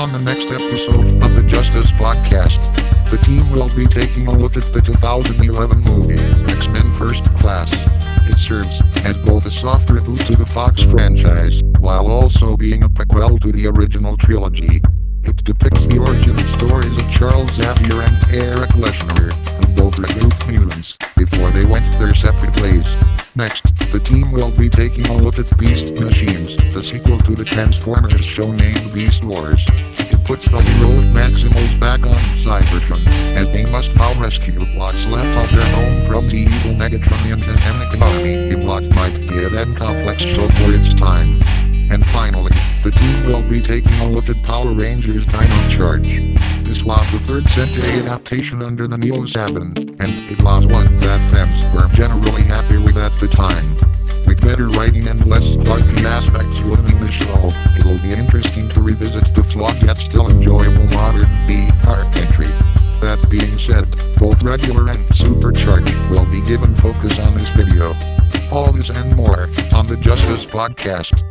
On the next episode of the JustUs Podcast, the team will be taking a look at the 2011 movie, X-Men First Class. It serves as both a soft reboot to the Fox franchise, while also being a prequel to the original trilogy. It depicts the origin stories of Charles Xavier and Erik Lehnsherr, who both removed mutants before they went their separate ways. Next, the team will be taking a look at Beast Machines, the sequel to the Transformers show named Beast Wars. Puts the heroic Maximals back on Cybertron, as they must now rescue what's left of their home from the evil Megatronians and Anakin army in what might be a then complex show for its time. And finally, the team will be taking a look at Power Rangers Dino Charge. This was the third Sentai adaptation under the Neo Saban, and it was one that fans were generally happy with at the time. With better writing and less clunky aspects ruining the show, it'll be interesting to revisit being said, both regular and supercharged will be given focus on this video. All this and more on the JustUs Podcast.